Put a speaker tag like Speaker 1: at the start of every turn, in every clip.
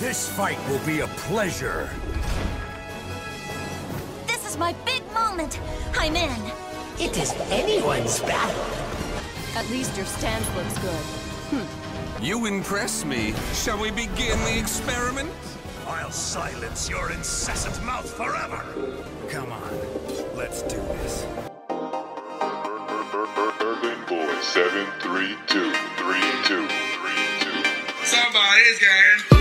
Speaker 1: This fight will be a pleasure.
Speaker 2: This is my big moment. I'm in.
Speaker 3: It is anyone's battle.
Speaker 4: At least your stance looks good. Hmm.
Speaker 5: You impress me. Shall we begin the experiment?
Speaker 1: I'll silence your incessant mouth forever. Come on, let's do this.
Speaker 6: Urban Boy, 732, 32, 32.
Speaker 7: Somebody's getting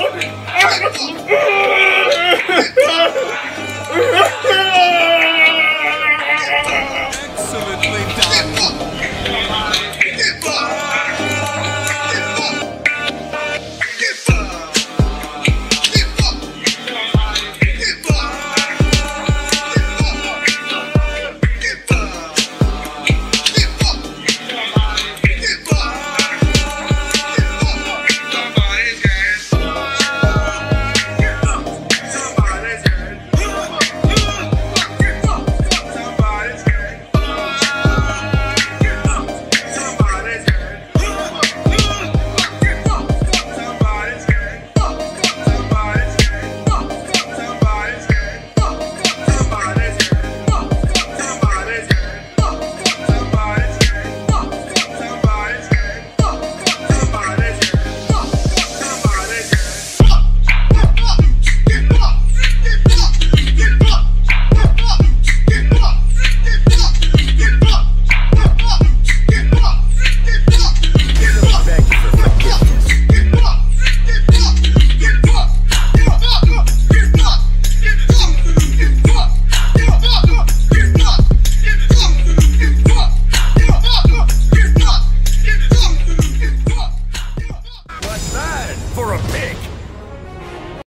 Speaker 1: Oh, my God.